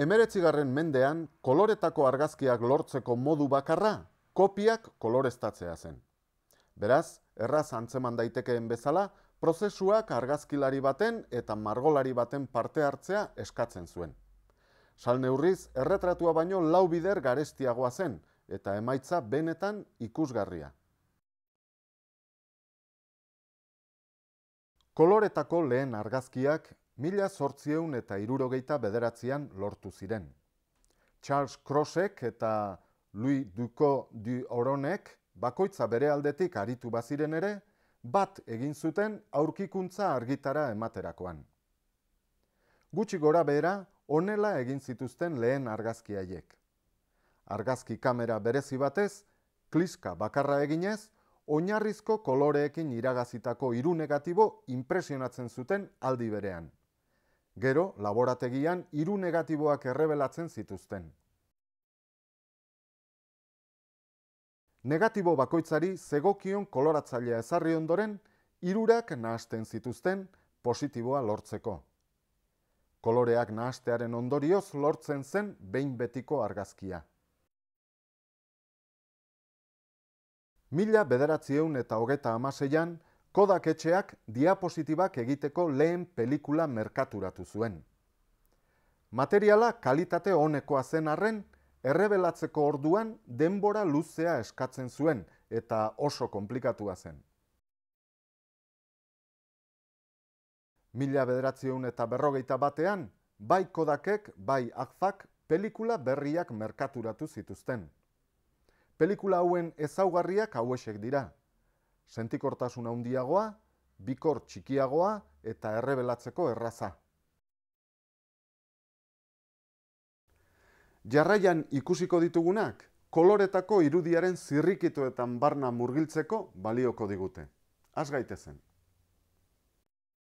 Emeretzigarren mendean, koloretako argazkiak lortzeko modu bakarra, kopiak koloreztatzea zen. Beraz, erraz antzeman daitekeen bezala, prozesuak argazkilari baten eta margolari baten parte hartzea eskatzen zuen. Salne hurriz, erretratua baino lau bider garestiagoa zen, eta emaitza benetan ikusgarria. Koloretako lehen argazkiak mila sortzieun eta irurogeita bederatzean lortu ziren. Charles Crossek eta Louis Ducot du Oronek bakoitza bere aldetik aritu baziren ere, bat egin zuten aurkikuntza argitara ematerakoan. Gutxi gora behera, onela egin zituzten lehen argazki haiek. Argazki kamera berezi batez, kliska bakarra eginez, oinarrizko koloreekin iragazitako hiru negatibo impresionatzen zuten aldi berean. Gero, laborategian hiru negatiboak errebelatzen zituzten. Negatibo bakoitzari zegokion koloratzailea ezarri ondoren, hirurak nahasten zituzten positiboa lortzeko. Koloreak nahastearen ondorioz lortzen zen behin betiko argazkia. Mila bederatzieun eta hogeta amaseian, Kodak etxeak diapositibak egiteko lehen pelikula merkaturatu zuen. Materiala kalitate honekoa zen arren, errebelatzeko orduan denbora luzea eskatzen zuen eta oso komplikatua zen. Mila bederatzieun eta berrogeita batean, bai Kodakek, bai Akfak pelikula berriak merkaturatu zituzten. Pelikula hauen ezaugarriak hauesek dira sentikortasun handiagoa, bikor txikiagoa eta errebelatzeko erraza. Jarraian ikusiko ditugunak, koloretako irudiaren zirrikituetan barna murgiltzeko balioko digute. Az gaitezen.